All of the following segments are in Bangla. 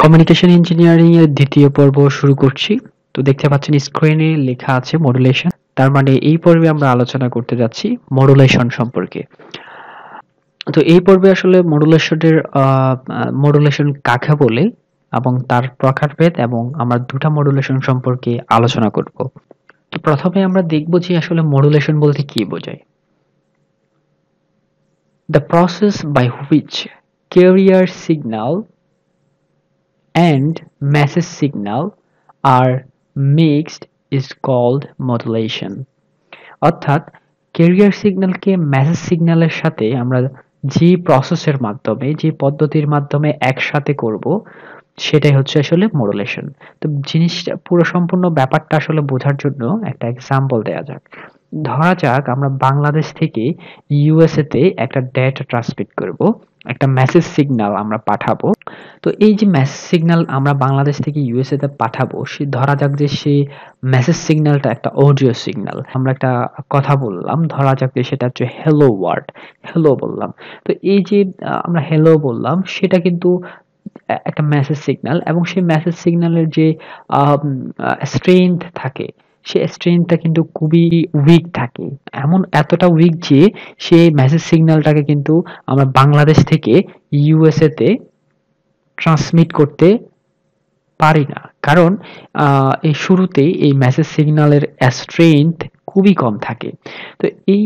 কমিউনিকেশন ইঞ্জিনিয়ারিং এর দ্বিতীয় পর্ব শুরু করছি। তো দেখতে পাচ্ছেন স্ক্রিনে লেখা আছে মডুলেশন তার মানে এই পর্বে আমরা আলোচনা করতে যাচ্ছি মডুলেশন সম্পর্কে। তো এই পর্বে আসলে মডুলেশনের মডুলেশন কাকে বলে এবং তার প্রকারভেদ এবং আমরা দুটা মডুলেশন সম্পর্কে আলোচনা করব। তো প্রথমে আমরা দেখব যে আসলে মডুলেশন বলতে কি বোঝায়। The process by which carrier signal and message signal are mixed is called modulation. অর্থাৎ ক্যারিয়ার সিগন্যালকে মেসেজ সিগন্যালের সাথে আমরা যে প্রসেসের মাধ্যমে, যে পদ্ধতির মাধ্যমে একসাথে করব, সেটাই হচ্ছে আসলে মডুলেশন তো জিনিসটা, পুরো সম্পূর্ণ ব্যাপারটা আসলে বোঝার জন্য একটা এক্সাম্পল দেওয়া যাক। ধরা যাক আমরা বাংলাদেশ থেকে ইউএসএ তে একটা ডেটা ট্রান্সমিট করব। একটা মেসেজ সিগন্যাল আমরা পাঠাবো। তো এই যে মেসেজ সিগন্যাল আমরা বাংলাদেশ থেকে ইউএসএ তে পাঠাবো, সে ধরা যাক যে সে মেসেজ সিগন্যালটা একটা অডিও সিগন্যাল আমরা একটা কথা বললাম, ধরা যাক যে সেটা হচ্ছে হ্যালো ওয়ার্ড হ্যালো বললাম। তো এই যে আমরা হ্যালো বললাম, সেটা কিন্তু একটা মেসেজ সিগন্যাল এবং সেই মেসেজ সিগন্যালের যে স্ট্রেংথ থাকে সে স্ট্রেংথটা কিন্তু খুবই উইক থাকে। এমন এতটা উইক যে সে মেসেজ সিগন্যালটাকে কিন্তু আমরা বাংলাদেশ থেকে ইউএসএতে ট্রান্সমিট করতে পারি না। কারণ এই শুরুতেই এই মেসেজ সিগন্যালের স্ট্রেংথ খুবই কম থাকে। তো এই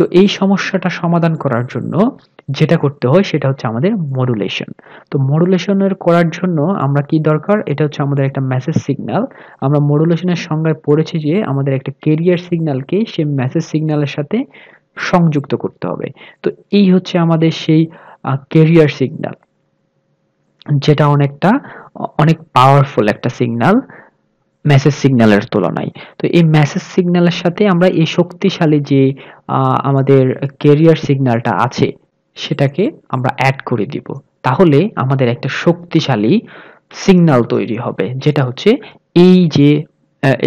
তো এই সমস্যাটা সমাধান করার জন্য যেটা করতে হয় সেটা হচ্ছে আমাদের মডুলেশন তো মডুলেশনের করার জন্য আমরা কি দরকার? এটা হচ্ছে আমাদের একটা মেসেজ সিগন্যাল আমরা মডুলেশনের সংজ্ঞায় পড়েছি যে আমাদের একটা কেরিয়ার সিগন্যালকে সেই মেসেজ সিগন্যালের সাথে সংযুক্ত করতে হবে। তো এই হচ্ছে আমাদের সেই কেরিয়ার সিগন্যাল যেটা অনেকটা, অনেক পাওয়ারফুল একটা সিগন্যাল মেসেজ সিগন্যালের তুলনায়। তো এই মেসেজ সিগন্যালের সাথে আমরা এই শক্তিশালী যে আমাদের কেরিয়ার সিগন্যালটা আছে, সেটাকে আমরা অ্যাড করে দিব। তাহলে আমাদের একটা শক্তিশালী সিগন্যাল তৈরি হবে, যেটা হচ্ছে এই যে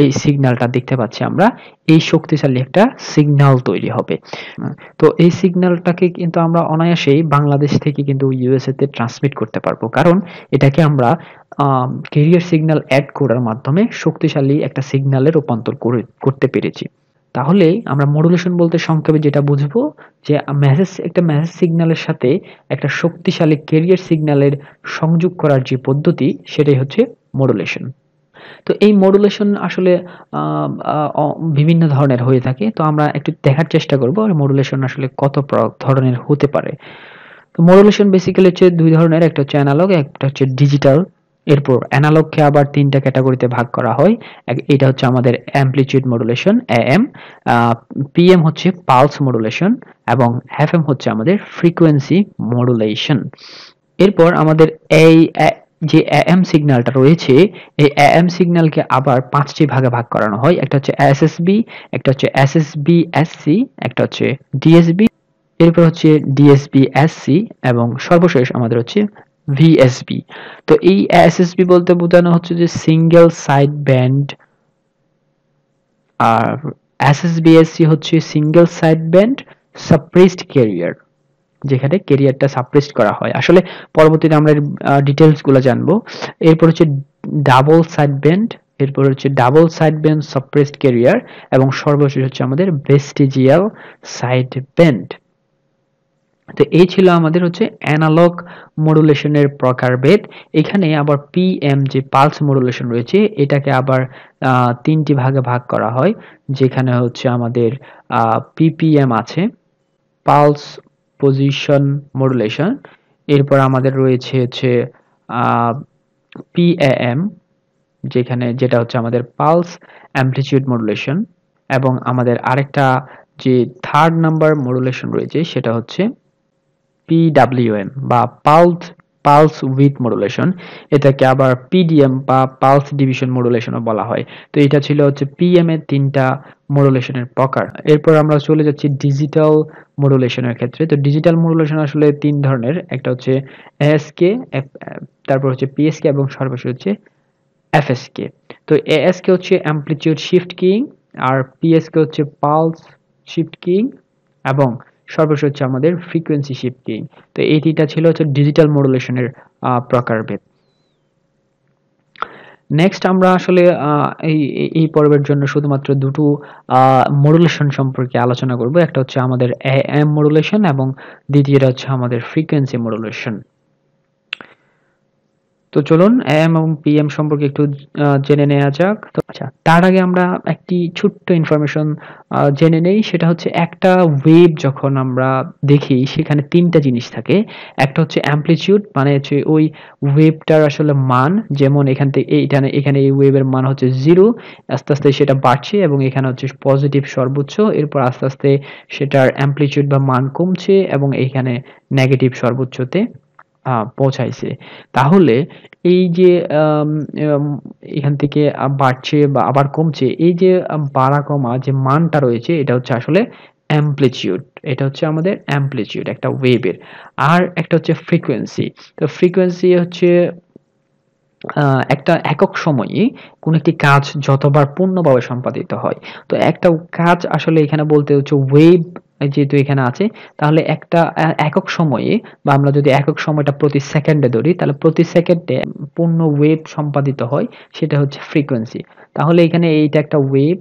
এই সিগন্যালটা দেখতে পাচ্ছি আমরা। এই শক্তিশালী একটা সিগন্যাল তৈরি হবে। তো এই সিগন্যালটাকে কিন্তু আমরা অনায়াসেই বাংলাদেশ থেকে কিন্তু ইউএসএ তে ট্রান্সমিট করতে পারব। কারণ এটাকে আমরা কেরিয়ার সিগন্যাল অ্যাড করার মাধ্যমে শক্তিশালী একটা সিগন্যালে রূপান্তর করে, করতে পেরেছি। তাহলে আমরা মডুলেশন বলতে সংক্ষেপে যেটা বুঝব, যে মেসেজ একটা মেসেজ সিগন্যালের সাথে একটা শক্তিশালী কেরিয়ার সিগন্যালের সংযোগ করার যে পদ্ধতি, সেটাই হচ্ছে মডুলেশন তো এই মডুলেশন আসলে বিভিন্ন ধরনের হয়ে থাকে। তো আমরা একটু দেখার চেষ্টা করব মডুলেশন আসলে কত ধরনের হতে পারে। তো মডুলেশন বেসিক্যালি হচ্ছে দুই ধরনের, একটা হচ্ছে অ্যানালগ একটা হচ্ছে ডিজিটাল এরপর অ্যানালগকে আবার তিনটা ক্যাটাগরিতে ভাগ করা হয়। এটা হচ্ছে আমাদের অ্যাম্পলিটিউড মডুলেশন এএম পিএম হচ্ছে পালস মডুলেশন এবং এফএম হচ্ছে আমাদের ফ্রিকোয়েন্সি মডুলেশন এরপর আমাদের এই যে এএম সিগন্যালটা রয়েছে, এই এএম সিগন্যালকে আবার পাঁচটি ভাগে ভাগ করানো হয়। একটা হচ্ছে এসএসবি একটা হচ্ছে এসএসবি এসসি একটা হচ্ছে ডিএসবি এরপর হচ্ছে ডিএসবি এসসি এবং সর্বশেষ আমাদের হচ্ছে ভিএসবি তো এই এসএসবি বলতে বোঝানো হচ্ছে যে সিঙ্গেল সাইড ব্যান্ড আর এসএসবিএসসি হচ্ছে single side band suppressed carrier যেখানে কেরিয়ারটা সাপ্রেসড করা হয়। আসলে পরবর্তীতে আমরা ডিটেলসগুলো জানব। এরপর হচ্ছে ডাবল সাইড ব্যান্ড এরপর হচ্ছে double side band suppressed carrier এবং সর্বশেষ হচ্ছে আমাদের ভেস্টিজিয়াল সাইড ব্যান্ড তো এই ছিল আমাদের হচ্ছে অ্যানালগ মডুলেশনের প্রকারভেদ। এখানে আবার পিএম যে পালস মডুলেশন রয়েছে, এটাকে আবার তিনটি ভাগে ভাগ করা হয়। যেখানে হচ্ছে আমাদের পিপিএম আছে পালস পজিশন মডুলেশন এরপর আমাদের রয়েছে হচ্ছে পিএএম যেখানে যেটা হচ্ছে আমাদের পালস অ্যাম্পলিচিউড মডুলেশন এবং আমাদের আরেকটা যে থার্ড নাম্বার মডুলেশন রয়েছে, সেটা হচ্ছে পিডাব্লিউএম বা পালস পালস উইথ মডুলেশন। এটাকে আবার পিডিএম বা পালস ডিভিশন মডুলেশনও বলা হয়। তো এটা ছিল হচ্ছে পিএম এর তিনটা মডুলেশনের প্রকার। এরপর আমরা চলে যাচ্ছি ডিজিটাল মডুলেশনের ক্ষেত্রে। তো ডিজিটাল মডুলেশন আসলে তিন ধরনের। একটা হচ্ছে এএসকে তারপর হচ্ছে পিএসকে এবং সর্বশেষ হচ্ছে এফএসকে। তো এএসকে হচ্ছে অ্যাম্পলিটিউড শিফট কিং আর পিএসকে হচ্ছে পালস শিফট কিং এবং সর্বশেষ হচ্ছে আমাদের ফ্রিকোয়েন্সি শিফটিং তো এই তিনটা ছিল হচ্ছে ডিজিটাল মডুলেশনের প্রকারভেদ। নেক্সট আমরা আসলে এই এই পর্বের জন্য শুধুমাত্র দুটো মডুলেশন সম্পর্কে আলোচনা করব। একটা হচ্ছে আমাদের এম মডুলেশন এবং দ্বিতীয়টা হচ্ছে আমাদের ফ্রিকোয়েন্সি মডুলেশন তো চলুন এম এবং পিএম সম্পর্কে একটু জেনে নেওয়া যাক। তো আচ্ছা তার আগে আমরা একটি ছোট্ট ইনফরমেশন জেনে নেই। সেটা হচ্ছে একটা ওয়েভ যখন আমরা দেখি, সেখানে তিনটা জিনিস থাকে। একটা হচ্ছে অ্যাম্পলিটিউড মানে হচ্ছে ওই ওয়েভটার আসলে মান। যেমন এখান থেকে এইখানে এখানে এই ওয়েভের মান হচ্ছে জিরো আস্তে আস্তে সেটা বাড়ছে এবং এখানে হচ্ছে পজিটিভ সর্বোচ্চ। এরপর আস্তে আস্তে সেটার অ্যাম্পলিটিউড বা মান কমছে এবং এইখানে নেগেটিভ সর্বোচ্চতে। পৌঁছাইছে। তাহলে এই যে এখান থেকে বাড়ছে বা আবার কমছে, এই যে বাড়া কমা যে মানটা রয়েছে, এটা হচ্ছে আসলে অ্যাম্পলিটিউড এটা হচ্ছে আমাদের অ্যাম্পলিটিউড একটা ওয়েভের। আর একটা হচ্ছে ফ্রিকোয়েন্সি তো ফ্রিকোয়েন্সি হচ্ছে একটা একক সময়ে কোন একটি কাজ যতবার পূর্ণভাবে সম্পাদিত হয়। তো একটা কাজ আসলে এখানে বলতে হচ্ছে ওয়েভ যেহেতু এখানে আছে, তাহলে একটা একক সময়ে বা আমরা যদি একক সময়টা প্রতি সেকেন্ডে ধরি, তাহলে প্রতি সেকেন্ডে পূর্ণ ওয়েভ সম্পাদিত হয়, সেটা হচ্ছে ফ্রিকোয়েন্সি। তাহলে এখানে এইটা একটা ওয়েভ,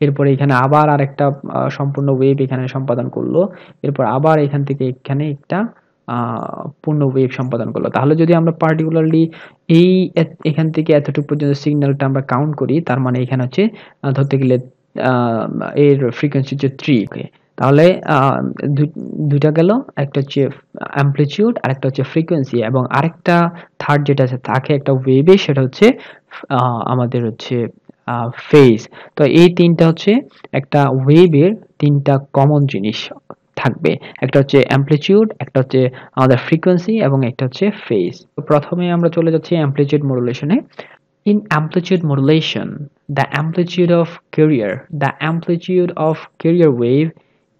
এরপর এখানে আবার আরেকটা সম্পূর্ণ ওয়েভ এখানে সম্পাদন করল, এরপর আবার এখান থেকে এখানে একটা পূর্ণ ওয়েভ সম্পাদন করল। তাহলে যদি আমরা পার্টিকুলারলি এই এখান থেকে এতটুকু পর্যন্ত সিগন্যালটা আমরা কাউন্ট করি, তার মানে এখানে হচ্ছে ধরতে গেলে এর ফ্রিকোয়েন্সি হচ্ছে থ্রি তাহলে দুইটা গেল একটা হচ্ছে অ্যাম্পলিটিউড আর একটা হচ্ছে ফ্রিকোয়েন্সি এবং আরেকটা থার্ড যেটা থাকে একটা ওয়েভে সেটা হচ্ছে আমাদের হচ্ছে ফেজ তো এই তিনটা হচ্ছে একটা ওয়েভের তিনটা কমন জিনিস থাকবে। একটা হচ্ছে অ্যাম্পলিটিউড একটা হচ্ছে আমাদের ফ্রিকোয়েন্সি এবং একটা হচ্ছে ফেজ প্রথমে আমরা চলে যাচ্ছি amplitude মডুলেশনে in amplitude modulation, the amplitude of carrier, the amplitude of carrier wave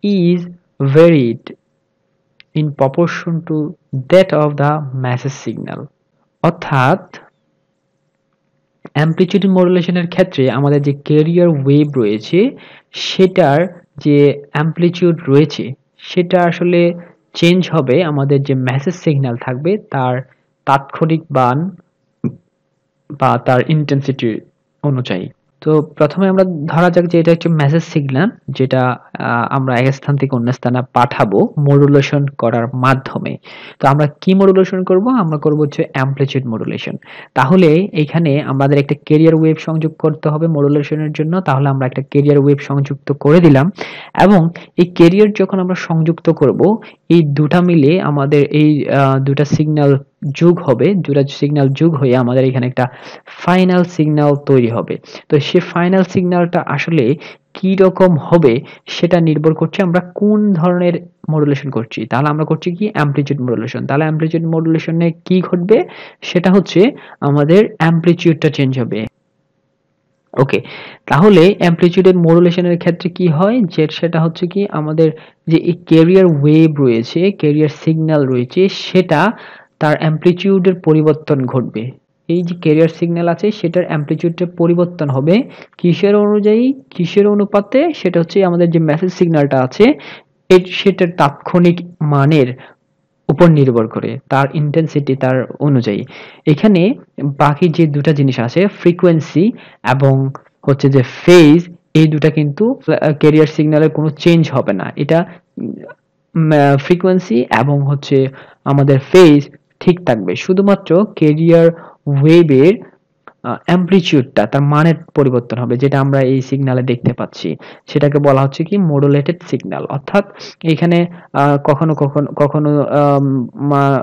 is varied in proportion to that of the message signal. অর্থাৎ অ্যাম্পলিটিউড মডুলেশনের ক্ষেত্রে আমাদের যে ক্যারিয়ার ওয়েভ রয়েছে, সেটার যে অ্যাম্পলিটিউড রয়েছে, সেটা আসলে চেঞ্জ হবে, আমাদের যে মেসেজ সিগন্যাল থাকবে, তার তাৎক্ষণিক বান বা তার ইন্টেন্সিটি অনুযায়ী। তো প্রথমে আমরা ধরা যাক যে এটা একটা মেসেজ সিগন্যাল যেটা আমরা এক স্থান থেকে অন্য স্থানে পাঠাবো মডুলেশন করার মাধ্যমে। তো আমরা কি মডুলেশন করব? আমরা করব হচ্ছে অ্যাম্পলিটিউড মডুলেশন তাহলে এখানে আমাদের একটা কেরিয়ার ওয়েভ সংযোগ করতে হবে মডুলেশনের জন্য। তাহলে আমরা একটা কেরিয়ার ওয়েভ সংযুক্ত করে দিলাম। এবং এই কেরিয়ার যখন আমরা সংযুক্ত করব, এই দুটা মিলে আমাদের এই দুটা সিগন্যাল যোগ হবে দুটা সিগন্যাল যোগ হয়ে আমাদের এখানে একটা ফাইনাল সিগন্যাল তৈরি হবে। তো সে ফাইনাল সিগন্যালটা আসলে কি রকম হবে সেটা নির্ভর করছে আমরা কোন ধরনের মডুলেশন করছি। তাহলে আমরা করছি কি? অ্যাম্পলিটিউড মডুলেশন তাহলে অ্যাম্পলিটিউড মডুলেশনে কি ঘটবে? সেটা হচ্ছে আমাদের অ্যাম্পলিটিউডটা চেঞ্জ হবে। ওকে তাহলে অ্যাম্পলিটিউডের মডুলেশনের ক্ষেত্রে কি হয়? যে সেটা হচ্ছে কি আমাদের যে ক্যারিয়ার ওয়েভ রয়েছে ক্যারিয়ার সিগন্যাল রয়েছে, সেটা তার অ্যাম্পলিটিউডের পরিবর্তন ঘটবে। এই যে ক্যারিয়ার সিগন্যাল আছে, সেটার অ্যাম্পলিটিউডটা পরিবর্তন হবে। কিসের অনুযায়ী? কিসের অনুপাতে? সেটা হচ্ছে আমাদের যে মেসেজ সিগন্যালটা আছে সেটার তাৎক্ষণিক মানের উপর নির্ভর করে, তার ইন্টেন্সিটি তার অনুযায়ী। এখানে বাকি যে দুটা জিনিস আছে ফ্রিকোয়েন্সি এবং হচ্ছে যে ফেজ এই দুটা কিন্তু ক্যারিয়ার সিগন্যালের কোনো চেঞ্জ হবে না। এটা ফ্রিকোয়েন্সি এবং হচ্ছে আমাদের ফেজ ঠিক থাকবে। শুধুমাত্র কেরিয়ার ওয়েভের অ্যাম্পলিটিউডটা তার মানের পরিবর্তন হবে, যেটা আমরা এই সিগনালে দেখতে পাচ্ছি। সেটাকে বলা হচ্ছে কি মডুলেটেড সিগন্যাল অর্থাৎ এখানে কখনো কখনো কখনো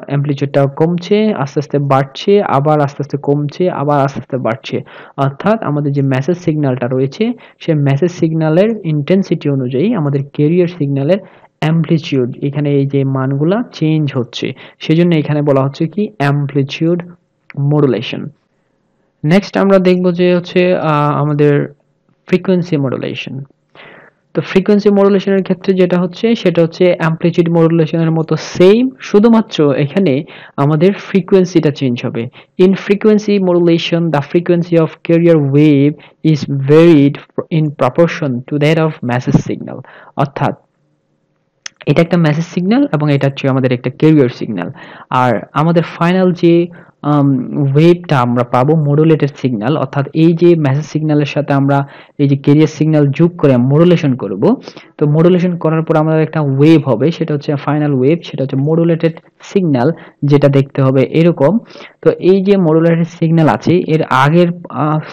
অ্যাম্পলিটিউডটা কমছে, আস্তে আস্তে বাড়ছে, আবার আস্তে আস্তে কমছে, আবার আস্তে আস্তে বাড়ছে। অর্থাৎ আমাদের যে মেসেজ সিগন্যালটা রয়েছে, সেই মেসেজ সিগন্যালের ইন্টেন্সিটি অনুযায়ী আমাদের কেরিয়ার সিগন্যালের অ্যাম্পলিটিউড এখানে এই যে মানগুলা চেঞ্জ হচ্ছে, সেজন্য এখানে বলা হচ্ছে কি অ্যাম্পলিটিউড মডুলেশন নেক্সট আমরা দেখব যে হচ্ছে আমাদের ফ্রিকোয়েন্সি মডুলেশন তো ফ্রিকোয়েন্সি মডুলেশনের ক্ষেত্রে যেটা হচ্ছে, সেটা হচ্ছে অ্যাম্পলিটিউড মডুলেশনের মতো সেম শুধুমাত্র এখানে আমাদের ফ্রিকোয়েন্সিটা চেঞ্জ হবে। In frequency modulation the frequency of carrier wave is varied in proportion to that of message signal অর্থাৎ এটা একটা মেসেজ সিগন্যাল এবং এটা হচ্ছে আমাদের একটা ক্যারিয়ার সিগন্যাল আর আমাদের ফাইনাল যে ওয়েভটা আমরা পাবো মডুলেটেড সিগন্যাল অর্থাৎ এই যে মেসেজ সিগন্যালের সাথে আমরা এই যে কেরিয়ার সিগন্যাল যোগ করে মডুলেশন করব, তো মডুলেশন করার পর আমাদের একটা ওয়েভ হবে, সেটা হচ্ছে ফাইনাল ওয়েভ সেটা হচ্ছে মডুলেটেড সিগন্যাল যেটা দেখতে হবে এরকম। তো এই যে মডুলেটেড সিগন্যাল আছে, এর আগের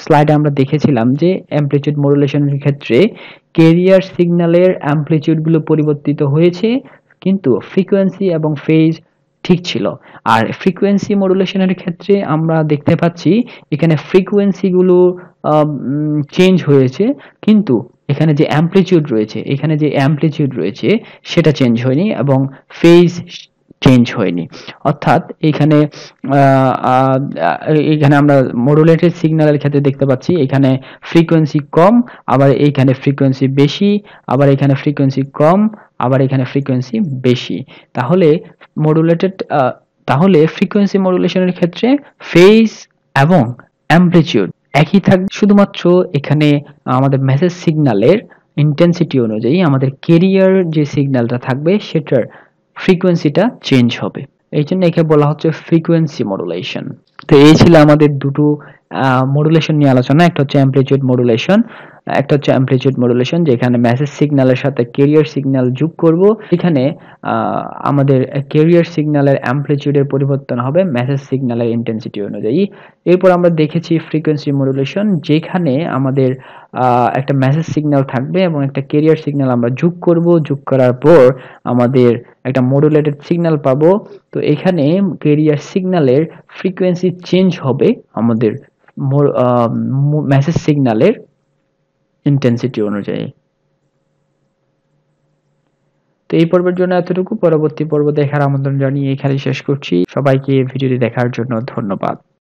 স্লাইডে আমরা দেখেছিলাম যে অ্যামপ্লিটিউড মডুলেশনের ক্ষেত্রে কেরিয়ার সিগন্যালের অ্যামপ্লিটিউডগুলো পরিবর্তিত হয়েছে, কিন্তু ফ্রিকোয়েন্সি এবং ফেজ ঠিক ছিল। আর ফ্রিকোয়েন্সি মডুলেশনের ক্ষেত্রে আমরা দেখতে পাচ্ছি, এখানে ফ্রিকোয়েন্সিগুলো চেঞ্জ হয়েছে, কিন্তু এখানে যে অ্যামপ্লিটিউড রয়েছে, এখানে যে অ্যামপ্লিটিউড রয়েছে, সেটা চেঞ্জ হয়নি এবং ফেজ চেঞ্জ হয়নি। অর্থাৎ এখানে এখানে আমরা মডুলেটেড সিগন্যালের ক্ষেত্রে দেখতে পাচ্ছি, এখানে ফ্রিকোয়েন্সি কম, আবার এইখানে ফ্রিকোয়েন্সি বেশি, আবার এখানে ফ্রিকোয়েন্সি কম, আবার এখানে ফ্রিকোয়েন্সি বেশি। তাহলে মডুলেটেড তাহলে ফ্রিকোয়েন্সি মডুলেশনের ক্ষেত্রে ফেজ এবং অ্যামপ্লিটিউড একই থাকবে শুধুমাত্র এখানে আমাদের মেসেজ সিগন্যালের ইন্টেন্সিটি অনুযায়ী আমাদের কেরিয়ার যে সিগন্যালটা থাকবে, সেটার ফ্রিকোয়েন্সিটা চেঞ্জ হবে। এই জন্য একে বলা হচ্ছে ফ্রিকোয়েন্সি মডুলেশন তো এই ছিল আমাদের দুটো মডুলেশন নিয়ে আলোচনা। একটা হচ্ছে অ্যামপ্লিটিউড মডুলেশন একটা হচ্ছে অ্যামপ্লিটিউড মডুলেশন যেখানে মেসেজ সিগন্যালের সাথে কেরিয়ার সিগন্যাল যোগ করব। এখানে আমাদের কেরিয়ার সিগন্যালের অ্যামপ্লিটিউডের পরিবর্তন হবে মেসেজ সিগন্যালের ইন্টেন্সিটি অনুযায়ী। এরপর আমরা দেখেছি ফ্রিকোয়েন্সি মডুলেশন যেখানে আমাদের একটা মেসেজ সিগন্যাল থাকবে এবং একটা কেরিয়ার সিগন্যাল আমরা যোগ করব। যোগ করার পর আমাদের একটা মডুলেটেড সিগন্যাল পাবো। তো এখানে কেরিয়ার সিগন্যালের ফ্রিকোয়েন্সি চেঞ্জ হবে আমাদের মেসেজ সিগন্যালের ইন্টেন্সিটি অনুযায়ী। তো এই পর্বের জন্য এতটুকু। পরবর্তী পর্ব দেখার আমন্ত্রণ জানিয়ে এখানে শেষ করছি। সবাইকে ভিডিওটি দেখার জন্য ধন্যবাদ।